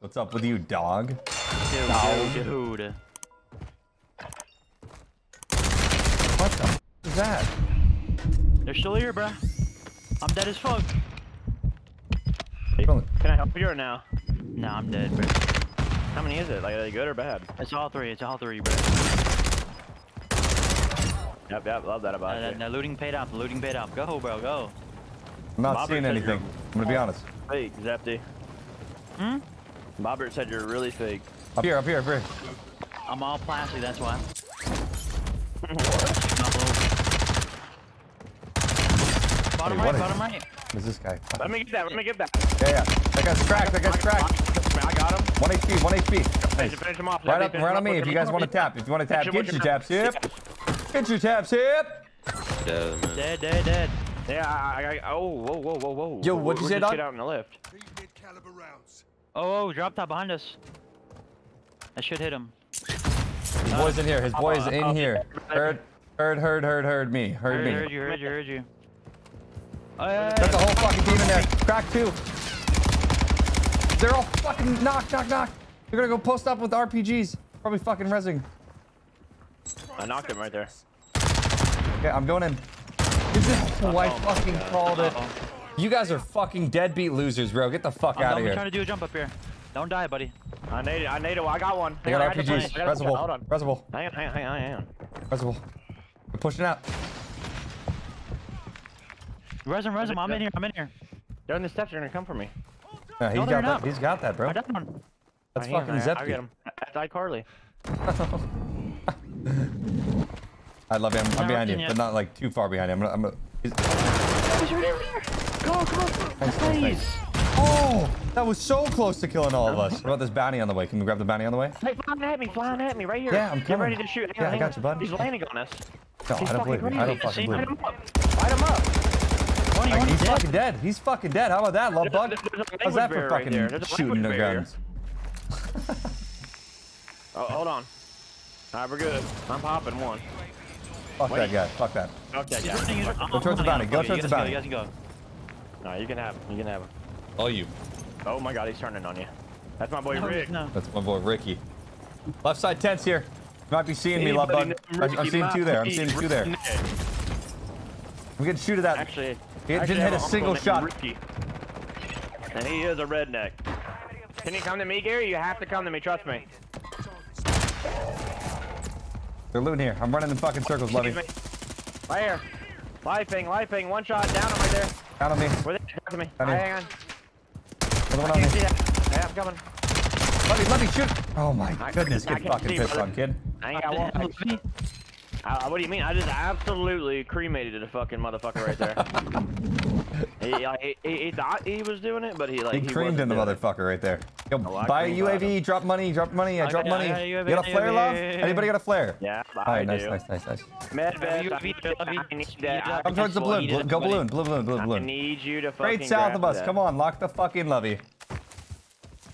What's up with you, dog? Dude, dude, dude. What the f- is that? They're still here, bruh. I'm dead as fuck. Really? Can I help you or no? Nah, I'm dead, bruh. How many is it? Like, are they good or bad? It's all three. It's all three, bruh. Yep, yep, love that about Uh, you. the looting paid off. Looting paid off. Go, bro. Go. I'm not Robert seeing anything. I'm gonna be honest. Fake, Zepty. Hmm? Bobbert said you're really fake. Up here, up here, up here. I'm all plastic. That's why. Bottom Wait, right. what is- Bottom right. Who's this guy? Let me get that, let me get that. Yeah, yeah. That guy's cracked. That guy's cracked. I got him. One HP. One HP. Finish, Nice. finish him off. Right up, right on me. If you guys want to tap, if you want to tap, Finish him get your your taps hip. Get your taps hip. Dead, man. Dead, dead, dead. Yeah, I, I, I, oh, whoa, whoa, whoa, whoa. Yo, what'd you where's say, this dog? kid out in the lift? Three mid-caliber rounds. Oh, oh, drop top behind us. I should hit him. His boy's in here. His boy's uh, in uh, here. Heard, heard, heard, heard, heard me. Heard Heard, me. heard you, heard you, heard you. Oh, yeah, Got the whole fucking team in there. Crack two. They're all fucking knock, knock, knock. They're gonna go post up with RPGs. Probably fucking resing. I knocked him right there. Okay, I'm going in. This is oh, I fucking called it. Uh-oh. You guys are fucking deadbeat losers, bro. Get the fuck I'm out done of with here. trying to do a jump up here. Don't die, buddy. I need it, I need it. I got one. They got on, I just- RPGs. I got- Hold Resible. on. Resible. Hang on, hang on, hang on, hang on. Resible. We're pushing out. Res him, res him. I'm in here. I'm in here. They're on the steps. They're gonna come for me. Yeah, he's No, got that. He's got that, bro. I down one. That's Hang on, fucking I- I Zepti. get him. That's iCarly. I love you. I'm, I'm behind you, working but not like too far behind you. I'm. I'm gonna he's- He's right over here. Go, come on. Thanks, thanks, Please. Oh, that was so close to killing all of us. What about this bounty on the way? Can we grab the bounty on the way? Hey, flying at me, flying at me, right here. Yeah, I'm coming. Get ready to shoot. Hang Yeah, on, I hang got on. you, bud. He's landing on us. No, He's I don't believe fucking you. I don't fucking believe Light him up. Light him up. One, Like, he's dead. fucking dead. He's fucking dead. How about that, love bug? There's- there's How's that for barrier right fucking there. There's shooting the guns? Oh, hold on. All right, we're good. I'm popping one. Fuck that guy. Fuck that. Okay, He's yeah. running, he's running. Go towards the bounty, go towards the guys go, bounty. You guys can go. No, you can have him. You can have him. All you. Oh my God, he's turning on you. That's my boy No, Rick. no. That's my boy Ricky. Left side tents here. You might be seeing me, love Anybody bug. I'm, I'm seeing two there. I'm seeing two there. I'm getting shoot at that. Actually, He actually, didn't hit a single shot. Ricky. And he is a redneck. Can you come to me, Gary? You have to come to me. Trust me. They're looting here. I'm running in fucking circles, Lovey. Excuse me. Right here. Lifing, lifing. One shot down him right there. Count on me. Where they? Talk to me. Down here. Hang on. Another one I on can't me. see that. Yeah, I'm coming. Lovey, Lovey, shoot. Oh my I- goodness. I Get can fucking see, pissed on, kid. I ain't got one. Me? Uh, what do you mean? I just absolutely cremated a fucking motherfucker right there. he, like, he, he, he thought he was doing it, but he like He he creamed in the doing it. motherfucker right there. Yo, Oh, I buy a creamed by UAV, drop money, drop money, I I drop money. I got You got a flare, love? Anybody got a flare? Yeah, I Alright, nice, do. nice, nice, nice. Med vest, I, you- you- I need you- Come towards the balloon. eat Bl- it, Go buddy. balloon, balloon, balloon, balloon, I need you to fucking Straight south of us. Come on, lock the fucking levy.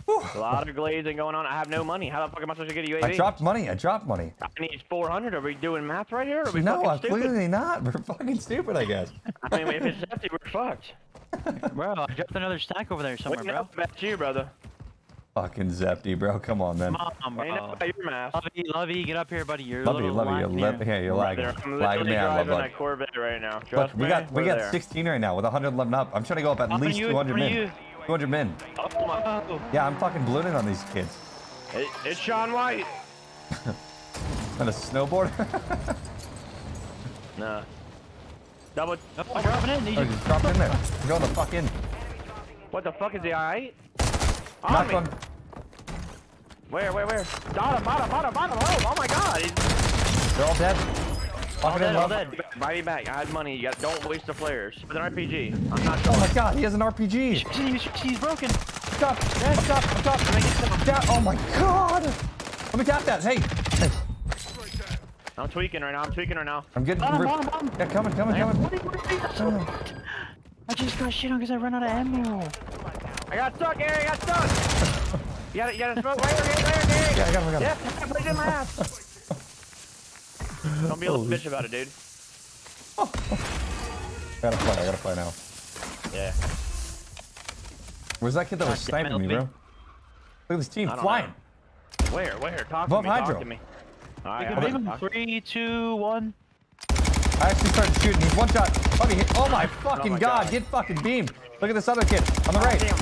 A lot of glazing going on. I have no money. How the fuck am I supposed to get a UAV? I dropped money. I dropped money. I need 400. Are we doing math right here? Or are we No, fucking I'm stupid? clearly not. We're fucking stupid, I guess. I mean, if it's empty, we're fucked. Bro, I dropped another stack over there What somewhere, do you bro. know about you, brother? Fucking Zepty, bro. Come on, man. Come on, I ain't know bro. about your math. Lovey, Lovey, get up here, buddy. You're a Love you, little love you. lagging You're here. li- you're Right lagging. I'm Lagging literally me out, love driving that Corvette right now. Look, Trust we me, got we got there. 16 right now with 111 up. I'm trying to go up at Up on least you, 200 up on min. you. 200 min. Oh my. Oh, Yeah, I'm fucking ballooning on these kids. It, it's Shaun White. On a snowboard? Nah. Double. oh, dropping in. Need oh, just drop in there. We're going the fuck in. What the fuck is the I? On Knock me. one. Where, where, where? Bottom, bottom, bottom, bottom. Oh, oh my god. He's They're all dead. All Fuck it in, dead, all dead. Buy me back. I had money. You got, don't waste the flares. With an RPG. I'm not Oh sure. my god, he has an RPG. He's, he's broken. Stop, stop, stop, stop. Down. Oh my god. Let me tap that. Hey, hey. I'm tweaking right now. I'm tweaking right now. I'm getting. Bottom, rip- bottom, bottom. Yeah, coming, coming, coming. What are you- what are you- Oh. I just got shit on because I ran out of ammo. I got stuck, Gary. I got stuck. you gotta, you gotta smoke right here, right here, Gary. Yeah, I got him, I got him. Yeah, put it in my ass. Don't be a little bitch about it, dude. I gotta fly, I gotta fly now. Yeah. Where's that kid that was God damn it, sniping me, bro? Look at this team flying. know. Where? Where? Talk Above to me. hydro. Talk to me. All right, You all can right, leave him. talk- Three, two, one. I actually started shooting. He's one shot. Oh, Buddy, hit. Oh my oh fucking my god. God. Get fucking beamed. Look at this other kid on the Oh, right. damn.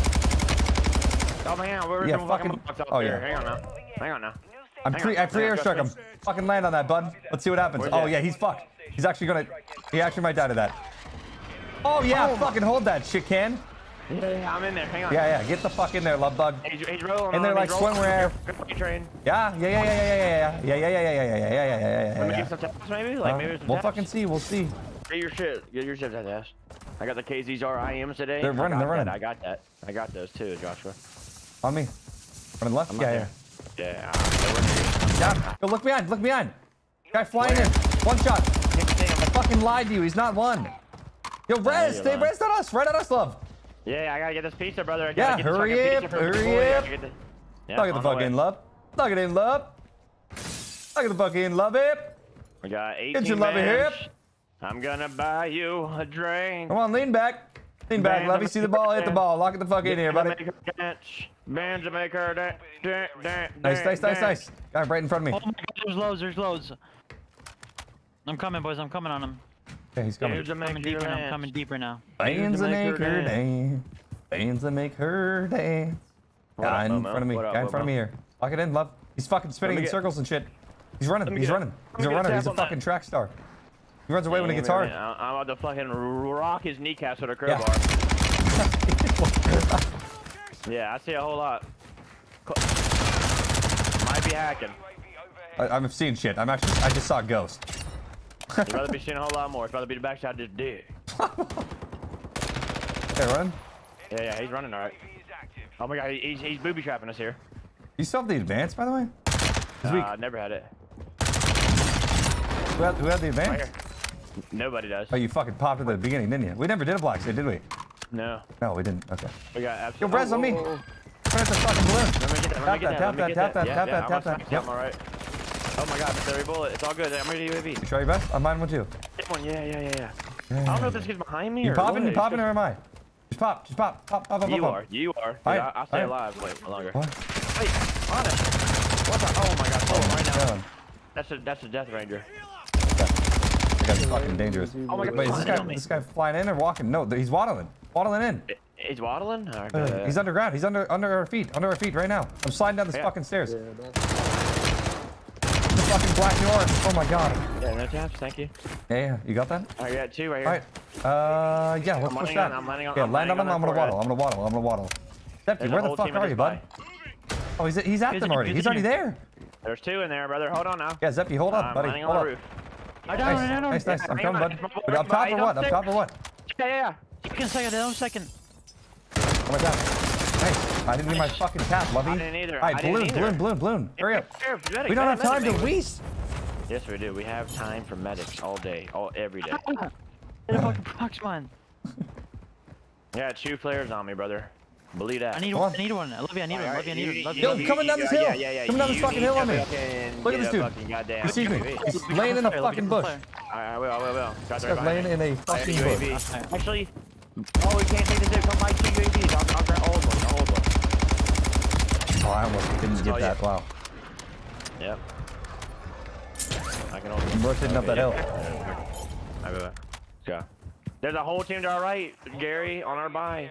Oh, hang on. We're Yeah, doing fucking- out oh, there. yeah. Hang on now. Hang on now. I'm pre. I pre on, airstrike him. Fucking land on that, bud. Let's see what happens. Oh yeah, he's fucked. He's actually gonna. He actually might die to that. Oh yeah, Oh, fucking hold that shit, can. Yeah, yeah, I'm in there. Hang on. Yeah, yeah. Get the fuck in there, love bug. He's, he's rolling. And they're on, like swimwear. Good fucking train. Yeah, yeah, yeah, yeah, yeah, yeah, yeah, yeah, yeah, yeah, yeah, yeah, yeah, yeah, yeah, yeah, Let yeah, me yeah. get some taps, maybe. Like Uh, maybe some we'll taps. fucking see. We'll see. Get your shit. Get your shit, that ass. I got the KZR IMs today. They're running, they're that, running. I got that. I got those too, Joshua. On me. Running left. I'm Yeah, yeah. there. Yeah. Go look behind. Look behind. Guy flying in. One shot. I fucking lied to you. He's not one. Yo, Rez, you're they lying. res on us. Right on us, love. Yeah, I gotta get this pizza, brother. I Yeah, gotta get this hurry up, hurry up. get the- Yeah, Look at the fucking love. Look at him, love. Look at the fucking love it. We got 18 Get your love hip. I'm gonna buy you a drink. Come on, lean back. Lean back, Band love. You see the ball, hit the ball. Lock it the fuck in here, buddy. make dance. Bands to make her dance. Dance, dance, Nice, nice, nice, nice. Guy right in front of Oh me. my god, there's loads, there's loads. I'm coming, boys. I'm coming on him. Okay, he's coming. Bands to Coming deeper now. I'm coming deeper now. Bands to that make make her her dance. Bands that make her dance. Guy in front of me. Guy in front of me here. Lock it in, love. He's fucking spinning in circles and shit. He's running. He's running. He's a me get a runner. He's a fucking track star. He runs away when he Damn gets it, hard. man. I- I'm about to fucking rock his kneecaps with a crowbar. Yeah, I see a whole lot. Might be hacking. I, I'm seeing shit. I'm actually. I just saw a ghost. You'd rather be seeing a whole lot more. It's to be the backside of this dick. Hey, run. Yeah, yeah, he's running all right. Oh my god, he's, he's booby trapping us here. You still have the advance, by the way? Week. Uh, never had it. Who had, who had the Right advance? here. Nobody does. Oh, you fucking popped at the beginning, didn't you? We never did a block save, did we? No. No, we didn't. Okay. We got Yo, absolutely. res on me. Press the fucking balloon. Let me get that. Tap that, tap that, tap that, tap that, tap that. Yep. All right. Oh my god, it's every bullet. It's all good. I'm ready to UAV. You try your best? I'm mine one too. This one, yeah, yeah, yeah, yeah. I don't know if this kid's behind me You or popping? what. You popping It's or am I? Just pop. Just pop. Pop, pop, pop, You pop. are. You are. Dude, Alright, I, I'll stay alive. Wait longer. What? Wait, on it. What the? Oh my god. Oh, right now. That's a that's a Death Ranger. That guy's fucking dangerous. Oh my God. Wait, is this guy, this guy flying in or walking? No, he's waddling. Waddling in. He's waddling. All right, Uh, he's underground. He's under under our feet. Under our feet right now. I'm sliding down this Yeah. fucking stairs. The fucking black door. Oh my god. Yeah, no taps. Thank you. Yeah, yeah. You got that? All right, got two right here. right. Uh, yeah. Let's I'm push landing that. on- I'm landing on- yeah, I'm land on him. I'm gonna waddle. I'm gonna waddle. I'm gonna waddle. Deputy, There's a where the fuck are you, just bud? Oh, he's he's at He's them already. he's He's already there. There's two in there, brother. Hold on now. Yeah, Zeppy, hold up, I'm buddy. landing Hold on the up. roof. I down, I Nice, down. nice, nice. I'm coming, on. bud. It's up top boy, or what? Up don't top or what? Yeah, yeah, yeah. Second, second, down, second. Oh my god. Nice. I didn't need my fucking tap, lovey. I didn't either. All right, I balloon, balloon, balloon, balloon. Hurry up. We don't have time to medic. waste. Yes, we do. We have time for medics all day, all every day. Hit a fucking box, man. Yeah, two players on me, brother. Believe that. I need Come one. on. I need one. Olivia, I need one. Alright, Olivia, I need you- one. Olivia, you- Yo, Olivia. coming down this hill. Yeah, yeah, yeah. Coming down this fucking hill on me. Look at this dude. fucking goddamn Excuse me. He's laying in a fucking bush. I, I will, I will, I will. Got This guy's laying in a I have fucking bush. Actually, oh, we can't take this dude. Come buy two UAVs. I'll, I'll grab old one, the old one. Oh, I almost didn't Oh, get yeah. that. Wow. Yep. I can hold I'm rotating up that hill. I'll be back. Go. There's a whole team to our right, Gary, on our buy.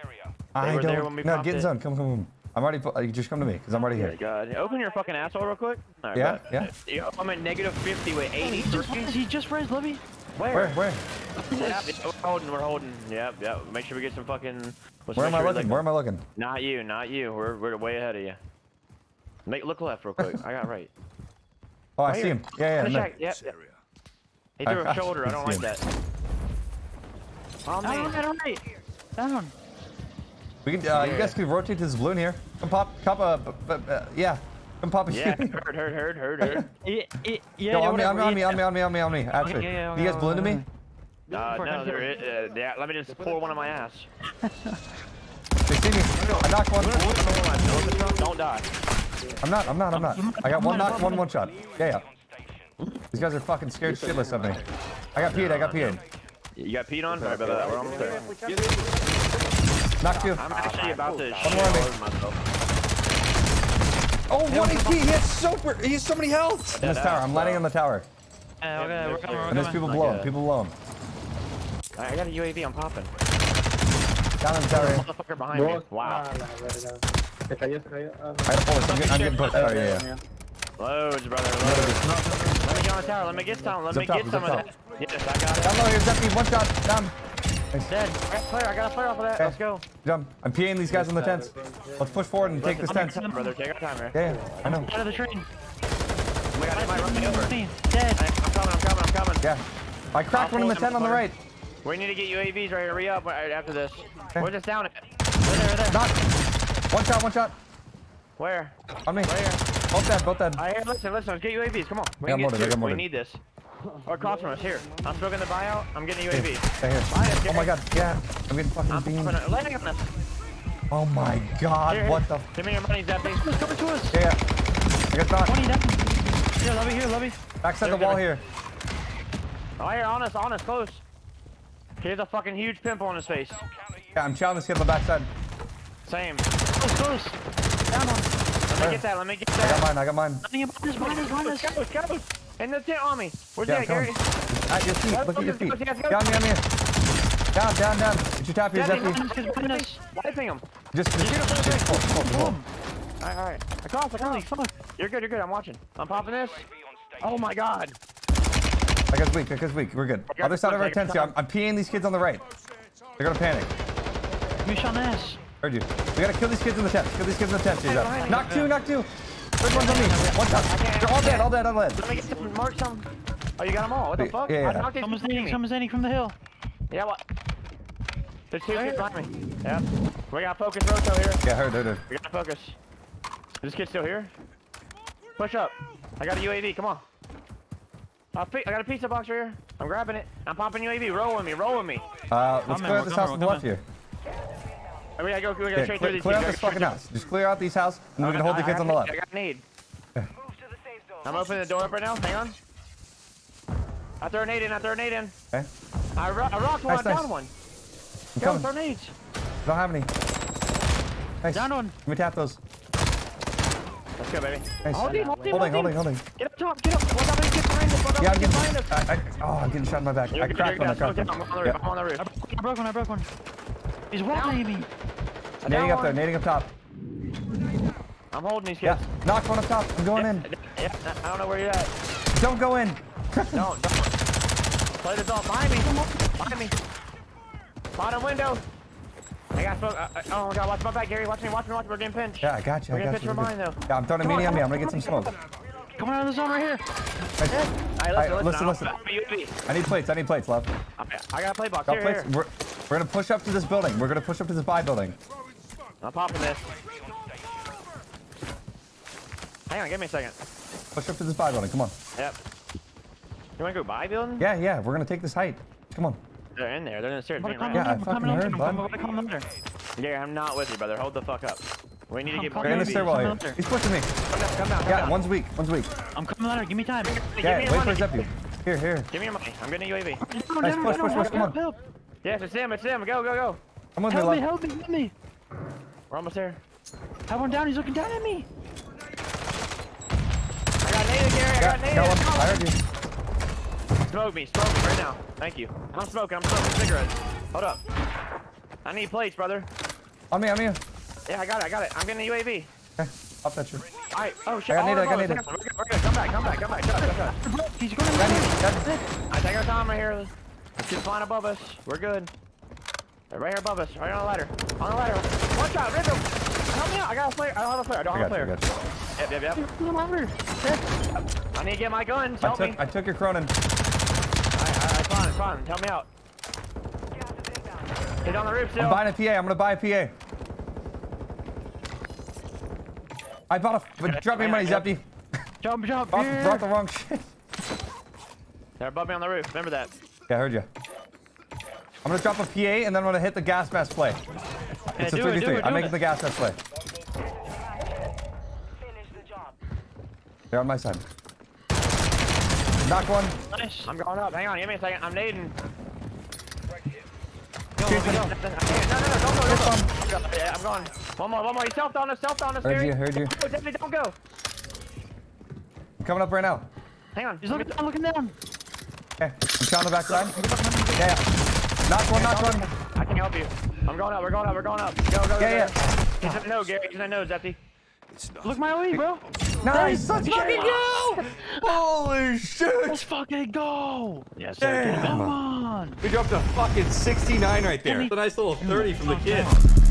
I were there don't. when we No, get in zone. Come, come, come. I'm already. uh, You just come to me, cause I'm already Oh here. God. Open your fucking asshole real quick. All right, Yeah, bet. Yeah, I'm at negative 50 with 80 He just, he just raised Libby. Where? Where? Yep, it's- we're holding, we're holding. Yep, yep. Make sure we get some fucking. Let's Where am I sure we, looking? like- Where am I looking? Not you, not you. We're we're way ahead of you. Make look left real quick. I got right. Oh, I see here. him. Yeah, yeah. Finish no. Yep. yep. He threw I a shoulder. I don't like him. that. Oh Down, man. down, right. Down. We can. Uh, You guys can rotate this balloon here. Come pop. Come uh, b- b- uh, Yeah. Come pop a Yeah. shoot. Heard, heard, heard, heard, heard. Yeah, yeah, yeah, Yo, on me, on me, on me, on me, on me, on me, on me. Actually, yeah, yeah, you guys okay, balloon to me? Uh, no, I'm there is. Uh, yeah, let me just pour one on my ass. They see me. I knocked one. Don't die. I'm not. I'm not. I'm not. I got one knock, one one shot. Yeah, yeah. These guys are fucking scared shitless of me. I got P'd. I got P'd. You got peed on? Sorry about that. We're almost there. Knocked you. I'm actually about to One shit more on all me. myself. Oh, one AP. He has super. He has so many health. In this tower. I'm landing bro. on the tower. Yeah, okay, we're coming, we're And there's people Not below him. People below him. I got a UAV. I'm popping. Down in the tower. here. Motherfucker behind me. Wow. Ah, la verga. Se cayó, se cayó. I gotta pull this. I'm getting, I'm getting pushed. Oh, yeah, yeah. Loads, brother. Loads. Let me get on the tower. Let me get some. Let me get some of that. Yes, I got it. Down low here, Zeppi. One shot. Down. Dead. I got a flare. I got a flare off of that. Okay. Let's go. Jump. I'm PAing these guys on the tents. Let's push forward and take this tent. time, brother. Take our time here. Yeah, yeah. I know. Out of the train. Oh my god, it might run me over. Me, Dead. I- I'm coming. I'm coming. I'm coming. Yeah. I cracked I'll one in the pull tent on the right. We need to get UAVs right here. Re up right after this. Okay. Where's this down at? Right there, right there. Knock. One shot, one shot. Where? On me. Right here. Both dead, both dead. I hear. Listen, listen. Let's get UAVs. Come on. We I got can get mortared, I two. We need this. Or across from us. Here. I'm smoking the buyout. I'm getting a UAV. Stay here. Buy it, Oh my god, yeah. I'm getting fucking I'm beamed. popping it. Landing on us. Oh my god, Here, what here. the? Give me your money, Zeppy. It's coming to us. Yeah, yeah. I got knocked. 20 down. Here, lobby, here, lobby. Backside the They're wall gonna- here. Oh, here, on us, on us, close. Here's a fucking huge pimple on his face. Yeah, I'm challenging this kid on the backside. Same. Close, close. Down one. Let me get that, let me get that. I got mine, I got mine. Nothing about this, behind us, behind us. Let's go, let's go. In the tent on me. Where's Yeah, that. Gary? At your feet, look at your feet. Let's go, go. Down me, down me. Down, down, down. Get your tap here, Zeppy, Zeppy. Behind us, behind us. Wiping him. Just, just, just pull, pull, pull. Alright, alright. Across, Holy across. fuck. You're good, you're good, I'm watching. I'm popping this. Oh my god. That guy's weak, that guy's weak. We're good. Other side of our your. I'm, I'm PAing these kids on the right. They're gonna panic. Give me a shot in the ass. Heard you. We gotta kill these kids in the tents. Kill these kids in the tents. Hey, Jason. behind me. Knock two, knock two. Third one's on me. One shot. They're all dead, all dead, all dead. Let me get some, mark some. Oh, you got them all. What the Yeah, fuck? yeah, I yeah. knocked these Someone's people landing, me. someone's landing from the hill. Yeah, what? There's two kids behind me. Yep. We got focus Roto here. Yeah, heard, heard, heard. We got focus. Is this kid still here? Push up. I got a UAV. Come on. I got a pizza box right here. I'm grabbing it. I'm popping UAV. Roll with me. Roll with me. Uh, let's Coming, clear out we're this house on the left here. We gotta go. We gotta Yeah, straight clear, these clear out this fucking house. Just clear out these houses, and then we can hold the kids on the left. I got a need. I'm opening the door up right now. Hang on. I throw a nade in. I throw a nade in. Okay. I, ro- I rocked one. Nice, I nice. one. I'm Go, coming. throw nades. Don't have any. Nice. Down one. Let me tap those. Let's go, baby. Nice. Hold him, hold him, Holding, hold holding, him. holding. Get up top. Get up. Watch out, get behind us. Watch out, Yeah, I'm get getting. behind us. I, I, oh, I'm getting shot in my back. You're I cracked one. I good. cracked I'm one. on the roof. Yeah. I'm on the roof. I broke one, I broke one. He's one Down. me. I down Nading up there, one. nading up top. I'm holding these guys. Yeah. Knock one up top. I'm going in. Yeah, I don't know where you're at. Don't go in. Don't, don't. Play this off. Behind me. Behind me. Bottom window. I got smoke. Uh, oh my god, watch my back, Gary. Watch me, watch me, watch me. We're getting pinched. Yeah, I got you. We're I gonna got pitch you. for mine, though. Yeah, I'm throwing a Come on, mini on me. I'm gonna get some come on, smoke. Coming out of the zone right here. Nice. Alright, listen, Alright, listen, listen, I'll- listen. I'll be UAV. I need plates. I need plates, love. I got a play box. Got Here, plates. here. We're, we're gonna push up to this building. We're gonna push up to this buy building. I'm popping this. Hang on, give me a second. Push up to this buy building. Come on. Yep. You wanna go buy building? Yeah, yeah. We're gonna take this height. Come on. They're in there. They're in the stairs. I'm being coming right Yeah, I under, I'm fucking coming under, heard, bud. coming- I'm coming under. Yeah, I'm not with you, brother. Hold the fuck up. We need to I'm get more. We're in the stairwell here. something He's pushing me. Come down, come down, come Yeah, down. one's weak. One's weak. I'm coming under, give me time. Give Yeah, me your wait for money. his deputy. Here, here. Give me your money. I'm getting a UAV. Nice, push, push, push, come on. Help, Yes, it's him. It's him. Go, go, go. Come with me, help me, help me, help me. We're almost there. Have one down, he's looking down at me. I got naded, Gary. I Yeah, got naded. got one. I heard you. Smoke me. Smoke me right now. Thank you. I'm smoking. I'm smoking cigarettes. Hold up. I need plates, brother. On me, on me. Yeah, I got it. I got it. I'm getting a UAV. Okay, I'll fetch you. All right. Oh shit. I got All needed, oh, I got bullets. needed. We're good. We're good. Come back. Come back. Come back. Shut up. Shut up. He's going Got under. needed, got- I take our time right here. She's flying above us. We're good. They're right here above us. Right on the ladder. On the ladder. One shot. Rhythm. Help me out. I got a flare. I don't have a flare. I don't I have a got you, I flare. you. Yep, yep, yep. Come under. I need to get my guns. I Help me. I took your Cronin. Alright, alright, it's fine, it's fine. Help me out. Get on the roof still. I'm buying a PA. I'm gonna buy a PA. I bought a. Okay, Drop me hang money, on, yep. Zeppy. Jump, jump, oh, Brought, brought the wrong shit. They're above me on the roof. Remember that. Yeah, I heard you. I'm gonna drop a PA and then I'm gonna hit the gas mask play. Yeah, It's a do it, do 3v3. it, I'm making it. the gas mask play. They're on my side. Knock one. Nice. I'm going up. Hang on, give me a second. I'm nading. Go, chasing. No, no, no, don't go, don't go. Yeah, I'm going. One more, one more. He's self on us, self on us. Heard Gary. you, heard you. Don't go, Definitely don't go. I'm coming up right now. Hang on. He's looking down, looking down. Okay, I'm on the back side. Yeah, yeah. Knock one, knock one. I can help you. I'm going up, we're going up, we're going up. Go, go, go. Yeah, go. yeah. He's in the node, Gary. He's in the node, Zepti. Look my OE, bro. Nice, let's fucking go! Holy shit! Let's fucking go. Yes, sir. Damn. Come on. We dropped a fucking 69 right there. It's a nice little 30 from the oh, kid. Fuck.